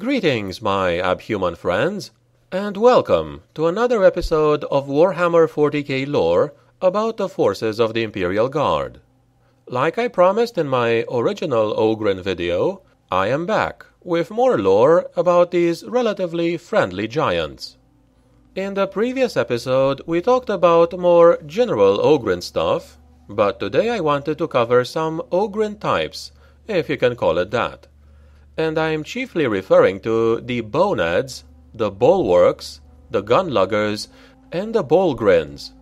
Greetings, my abhuman friends, and welcome to another episode of Warhammer 40k lore about the forces of the Imperial Guard. Like I promised in my original Ogryn video, I am back with more lore about these relatively friendly giants. In the previous episode, we talked about more general Ogryn stuff, but today I wanted to cover some Ogryn types, if you can call it that and I am chiefly referring to the bone'eads, the bulwarks, the gunluggers, and the bullgryns.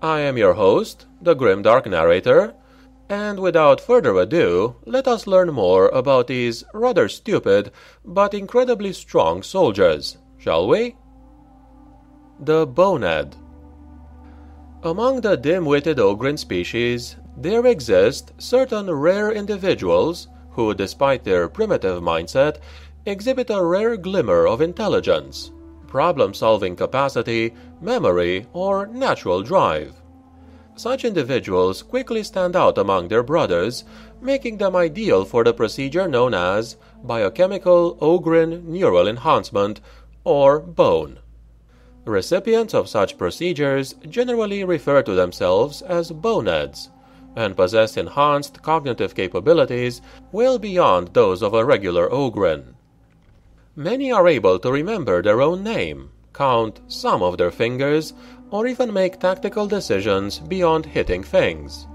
I am your host, the Grimdark Narrator, and without further ado, let us learn more about these rather stupid but incredibly strong soldiers, shall we? The Bone'ead Among the dim-witted Ogryn species, there exist certain rare individuals who, despite their primitive mindset, exhibit a rare glimmer of intelligence, problem solving capacity, memory, or natural drive. Such individuals quickly stand out among their brothers, making them ideal for the procedure known as biochemical Ogryn neural enhancement, or BONE. Recipients of such procedures generally refer to themselves as boneheads and possess enhanced cognitive capabilities well beyond those of a regular Ogryn. Many are able to remember their own name, count some of their fingers, or even make tactical decisions beyond hitting things.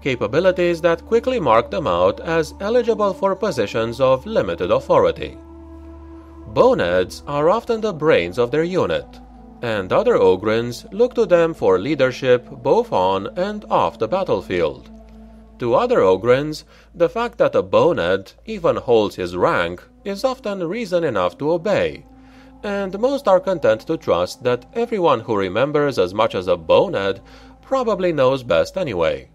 Capabilities that quickly mark them out as eligible for positions of limited authority. Boneheads are often the brains of their unit, and other Ogryns look to them for leadership both on and off the battlefield. To other Ogryns, the fact that a bonehead even holds his rank is often reason enough to obey, and most are content to trust that everyone who remembers as much as a bonehead probably knows best anyway.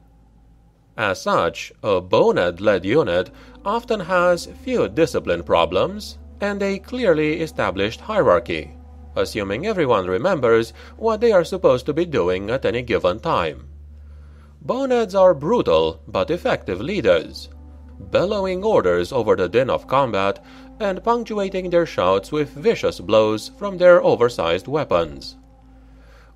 As such, a bonehead led unit often has few discipline problems and a clearly established hierarchy assuming everyone remembers what they are supposed to be doing at any given time. Boneheads are brutal but effective leaders, bellowing orders over the din of combat and punctuating their shouts with vicious blows from their oversized weapons.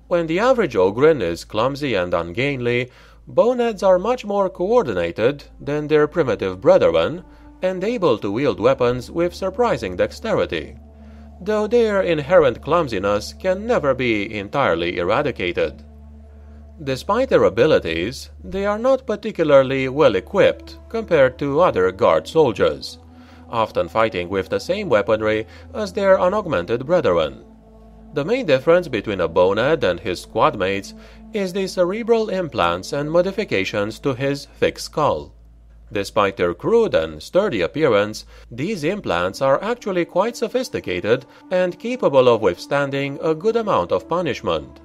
When the average Ogryn is clumsy and ungainly, boneheads are much more coordinated than their primitive brethren and able to wield weapons with surprising dexterity though their inherent clumsiness can never be entirely eradicated. Despite their abilities, they are not particularly well equipped compared to other guard soldiers, often fighting with the same weaponry as their unaugmented brethren. The main difference between a bonehead and his squadmates is the cerebral implants and modifications to his thick skull. Despite their crude and sturdy appearance, these implants are actually quite sophisticated and capable of withstanding a good amount of punishment.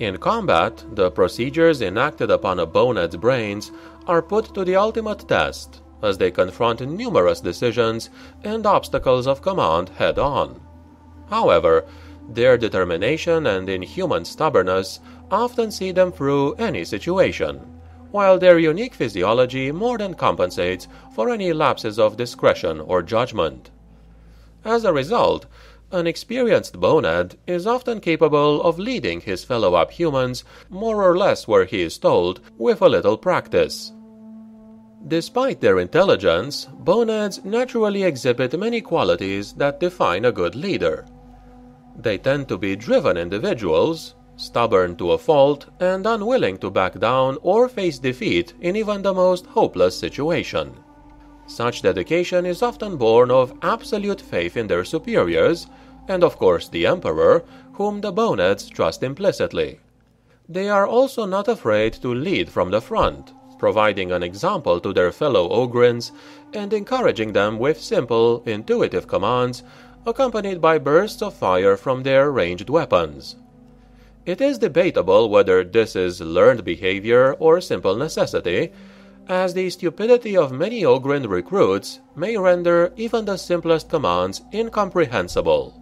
In combat, the procedures enacted upon a bonehead's brains are put to the ultimate test as they confront numerous decisions and obstacles of command head on. However, their determination and inhuman stubbornness often see them through any situation while their unique physiology more than compensates for any lapses of discretion or judgment. As a result, an experienced bone'ead is often capable of leading his fellow abhumans more or less where he is told with a little practice. Despite their intelligence, bone'eads naturally exhibit many qualities that define a good leader. They tend to be driven individuals, stubborn to a fault, and unwilling to back down or face defeat in even the most hopeless situation. Such dedication is often born of absolute faith in their superiors, and of course the Emperor, whom the boneheads trust implicitly. They are also not afraid to lead from the front, providing an example to their fellow Ogryns and encouraging them with simple, intuitive commands, accompanied by bursts of fire from their ranged weapons. It is debatable whether this is learned behavior or simple necessity, as the stupidity of many Ogryn recruits may render even the simplest commands incomprehensible.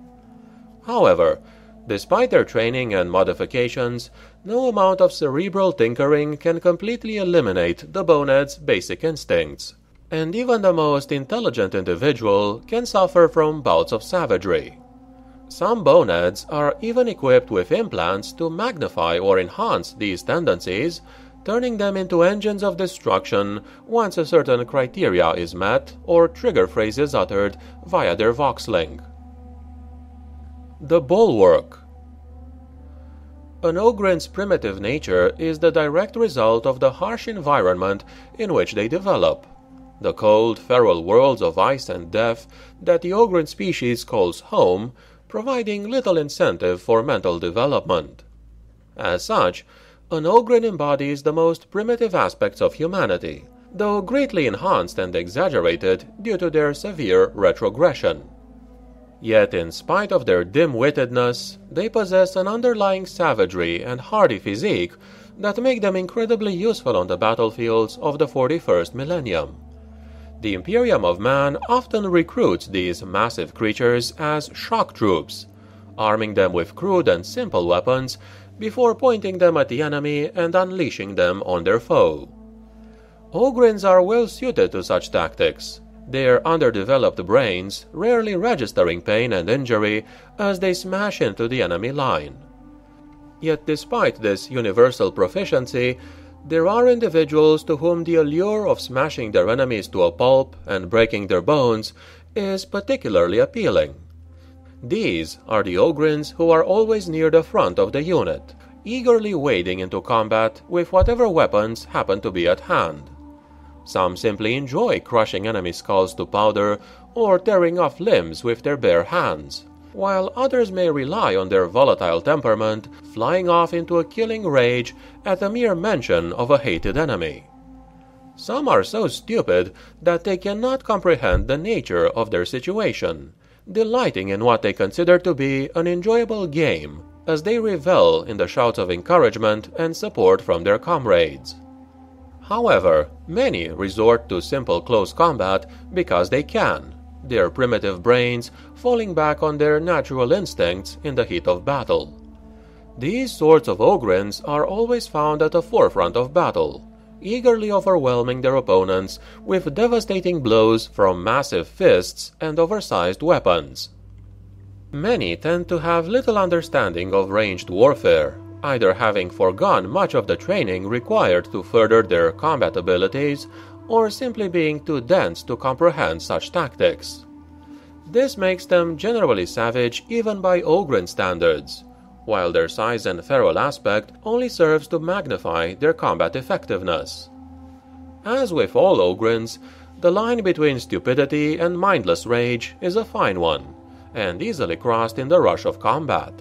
However, despite their training and modifications, no amount of cerebral tinkering can completely eliminate the bonehead's basic instincts, and even the most intelligent individual can suffer from bouts of savagery. Some boneheads are even equipped with implants to magnify or enhance these tendencies, turning them into engines of destruction once a certain criteria is met or trigger phrases uttered via their vox-link. The Bulwark An Ogryn's primitive nature is the direct result of the harsh environment in which they develop. The cold, feral worlds of ice and death that the Ogryn species calls home providing little incentive for mental development. As such, an Ogryn embodies the most primitive aspects of humanity, though greatly enhanced and exaggerated due to their severe retrogression. Yet, in spite of their dim wittedness, they possess an underlying savagery and hardy physique that make them incredibly useful on the battlefields of the 41st millennium. The Imperium of Man often recruits these massive creatures as shock troops, arming them with crude and simple weapons before pointing them at the enemy and unleashing them on their foe. Ogryns are well suited to such tactics, their underdeveloped brains rarely registering pain and injury as they smash into the enemy line. Yet, despite this universal proficiency, there are individuals to whom the allure of smashing their enemies to a pulp and breaking their bones is particularly appealing. These are the Ogryns who are always near the front of the unit, eagerly wading into combat with whatever weapons happen to be at hand. Some simply enjoy crushing enemy skulls to powder or tearing off limbs with their bare hands while others may rely on their volatile temperament, flying off into a killing rage at the mere mention of a hated enemy. Some are so stupid that they cannot comprehend the nature of their situation, delighting in what they consider to be an enjoyable game as they revel in the shouts of encouragement and support from their comrades. However, many resort to simple close combat because they can, their primitive brains falling back on their natural instincts in the heat of battle. These sorts of Ogryns are always found at the forefront of battle, eagerly overwhelming their opponents with devastating blows from massive fists and oversized weapons. Many tend to have little understanding of ranged warfare, either having foregone much of the training required to further their combat abilities or simply being too dense to comprehend such tactics. This makes them generally savage even by Ogryn standards, while their size and feral aspect only serves to magnify their combat effectiveness. As with all Ogryns, the line between stupidity and mindless rage is a fine one, and easily crossed in the rush of combat.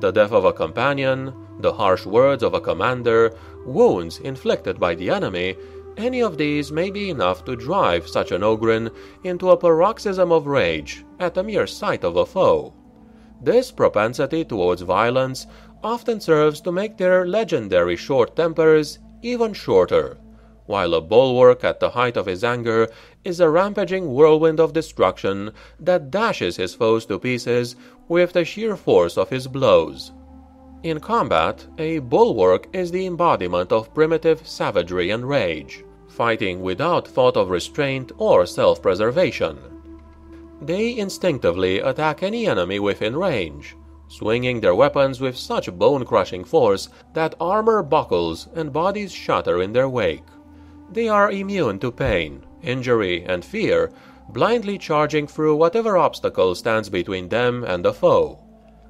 The death of a companion, the harsh words of a commander, wounds inflicted by the enemy any of these may be enough to drive such an Ogryn into a paroxysm of rage at the mere sight of a foe. This propensity towards violence often serves to make their legendary short tempers even shorter, while a bulwark at the height of his anger is a rampaging whirlwind of destruction that dashes his foes to pieces with the sheer force of his blows. In combat, a bulwark is the embodiment of primitive savagery and rage fighting without thought of restraint or self preservation. They instinctively attack any enemy within range, swinging their weapons with such bone crushing force that armor buckles and bodies shatter in their wake. They are immune to pain, injury, and fear, blindly charging through whatever obstacle stands between them and the foe.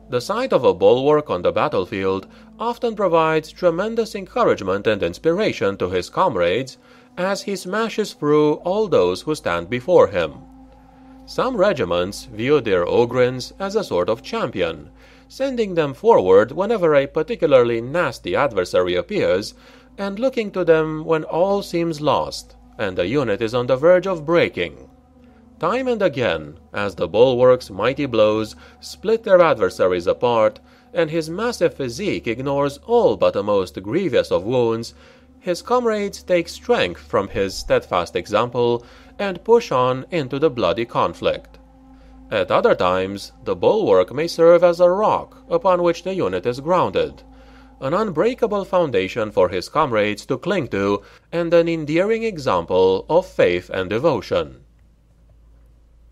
The sight of a bulwark on the battlefield often provides tremendous encouragement and inspiration to his comrades as he smashes through all those who stand before him. Some regiments view their Ogryns as a sort of champion, sending them forward whenever a particularly nasty adversary appears, and looking to them when all seems lost and the unit is on the verge of breaking. Time and again, as the bulwark's mighty blows split their adversaries apart, and his massive physique ignores all but the most grievous of wounds, his comrades take strength from his steadfast example and push on into the bloody conflict. At other times, the bulwark may serve as a rock upon which the unit is grounded, an unbreakable foundation for his comrades to cling to, and an endearing example of faith and devotion.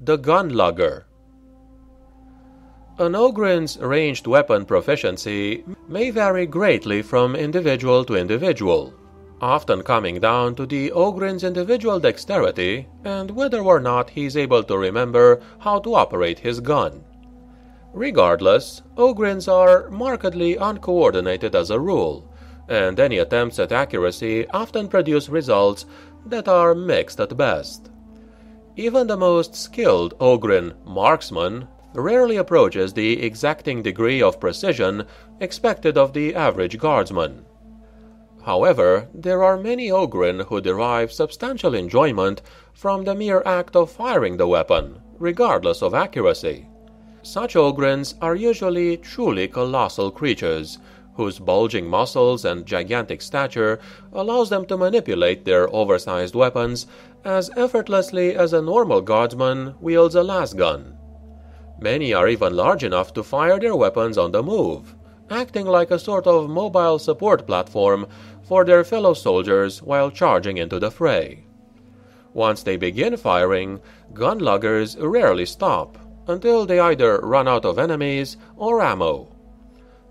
The Gun Gunlugger An Ogryn's ranged weapon proficiency may vary greatly from individual to individual often coming down to the Ogryn's individual dexterity and whether or not he's able to remember how to operate his gun. Regardless, Ogryns are markedly uncoordinated as a rule, and any attempts at accuracy often produce results that are mixed at best. Even the most skilled Ogryn marksman rarely approaches the exacting degree of precision expected of the average guardsman. However, there are many Ogryn who derive substantial enjoyment from the mere act of firing the weapon, regardless of accuracy. Such Ogryns are usually truly colossal creatures, whose bulging muscles and gigantic stature allows them to manipulate their oversized weapons as effortlessly as a normal guardsman wields a lasgun. Many are even large enough to fire their weapons on the move, acting like a sort of mobile support platform for their fellow soldiers while charging into the fray. Once they begin firing, gunluggers rarely stop until they either run out of enemies or ammo.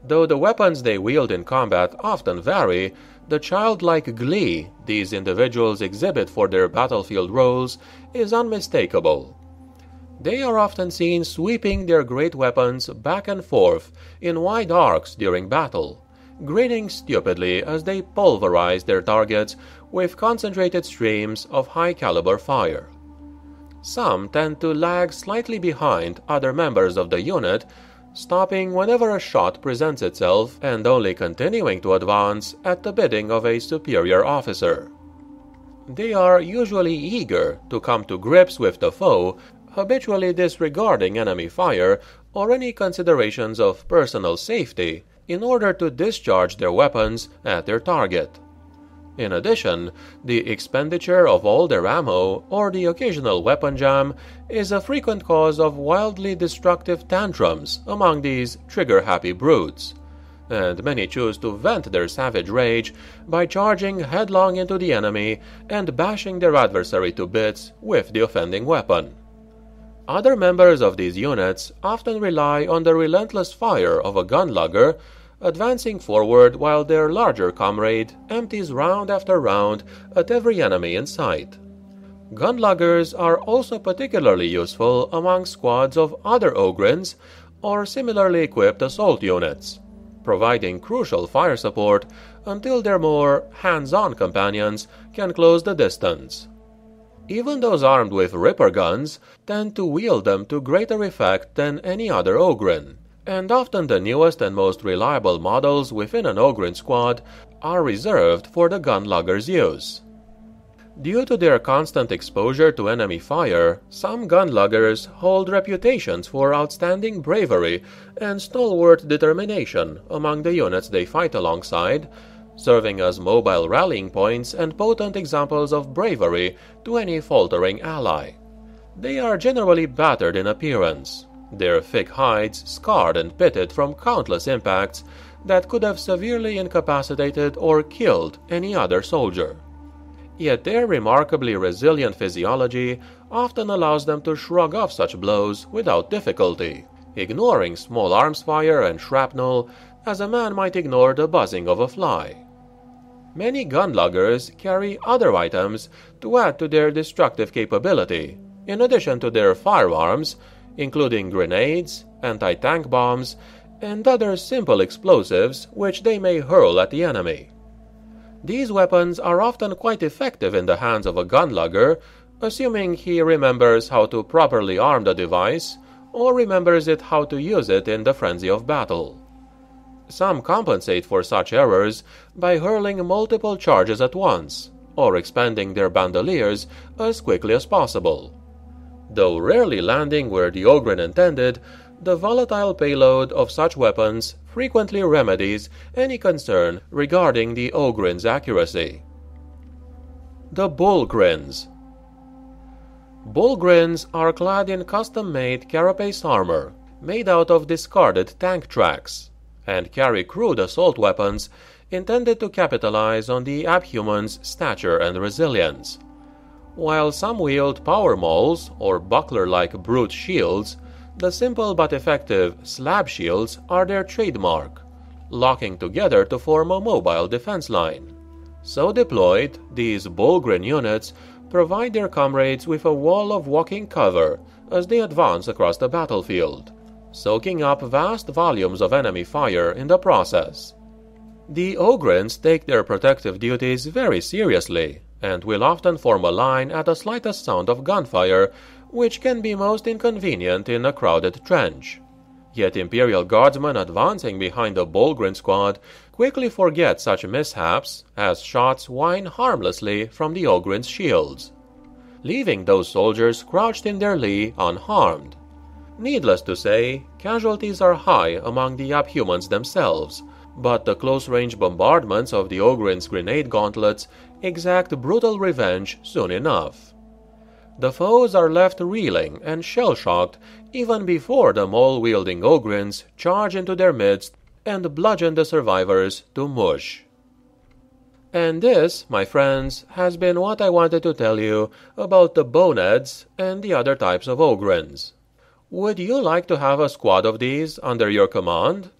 Though the weapons they wield in combat often vary, the childlike glee these individuals exhibit for their battlefield roles is unmistakable. They are often seen sweeping their great weapons back and forth in wide arcs during battle, grinning stupidly as they pulverize their targets with concentrated streams of high caliber fire. Some tend to lag slightly behind other members of the unit, stopping whenever a shot presents itself and only continuing to advance at the bidding of a superior officer. They are usually eager to come to grips with the foe, habitually disregarding enemy fire or any considerations of personal safety in order to discharge their weapons at their target. In addition, the expenditure of all their ammo or the occasional weapon jam is a frequent cause of wildly destructive tantrums among these trigger happy brutes, and many choose to vent their savage rage by charging headlong into the enemy and bashing their adversary to bits with the offending weapon. Other members of these units often rely on the relentless fire of a gunlugger, advancing forward while their larger comrade empties round after round at every enemy in sight. Gunluggers are also particularly useful among squads of other Ogryns or similarly equipped assault units, providing crucial fire support until their more hands on companions can close the distance. Even those armed with Ripper guns tend to wield them to greater effect than any other Ogryn, and often the newest and most reliable models within an Ogryn squad are reserved for the gunlugger's use. Due to their constant exposure to enemy fire, some gunluggers hold reputations for outstanding bravery and stalwart determination among the units they fight alongside, serving as mobile rallying points and potent examples of bravery to any faltering ally. They are generally battered in appearance, their thick hides scarred and pitted from countless impacts that could have severely incapacitated or killed any other soldier. Yet their remarkably resilient physiology often allows them to shrug off such blows without difficulty, ignoring small arms fire and shrapnel as a man might ignore the buzzing of a fly. Many gunluggers carry other items to add to their destructive capability, in addition to their firearms, including grenades, anti tank bombs, and other simple explosives which they may hurl at the enemy. These weapons are often quite effective in the hands of a gunlugger, assuming he remembers how to properly arm the device or remembers it how to use it in the frenzy of battle. Some compensate for such errors by hurling multiple charges at once, or expanding their bandoliers as quickly as possible. Though rarely landing where the Ogryn intended, the volatile payload of such weapons frequently remedies any concern regarding the Ogryn's accuracy. The Bullgryns Bullgryns are clad in custom-made carapace armor, made out of discarded tank tracks and carry crude assault weapons intended to capitalize on the abhumans' stature and resilience. While some wield power mauls or buckler like brute shields, the simple but effective slab shields are their trademark, locking together to form a mobile defense line. So deployed, these Bullgryn units provide their comrades with a wall of walking cover as they advance across the battlefield, soaking up vast volumes of enemy fire in the process. The Ogryns take their protective duties very seriously and will often form a line at the slightest sound of gunfire, which can be most inconvenient in a crowded trench. Yet Imperial Guardsmen advancing behind the Bullgryn squad quickly forget such mishaps as shots whine harmlessly from the Ogryns' shields, leaving those soldiers crouched in their lee unharmed. Needless to say, casualties are high among the Abhumans themselves, but the close range bombardments of the Ogryns' grenade gauntlets exact brutal revenge soon enough. The foes are left reeling and shell shocked even before the maul wielding Ogryns charge into their midst and bludgeon the survivors to mush. And this, my friends, has been what I wanted to tell you about the Boneheads and the other types of Ogryns. Would you like to have a squad of these under your command?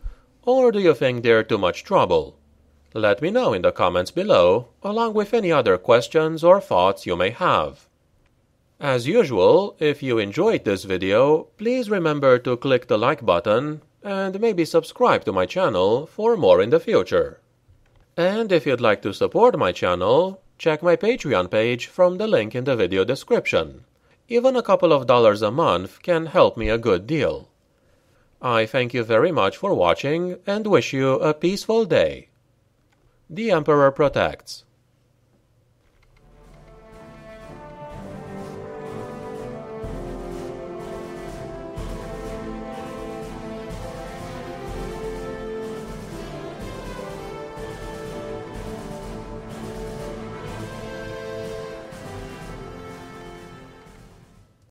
Or do you think they're too much trouble? Let me know in the comments below, along with any other questions or thoughts you may have. As usual, if you enjoyed this video, please remember to click the like button and maybe subscribe to my channel for more in the future. And if you'd like to support my channel, check my Patreon page from the link in the video description. Even a couple of dollars a month can help me a good deal. I thank you very much for watching and wish you a peaceful day. The Emperor protects.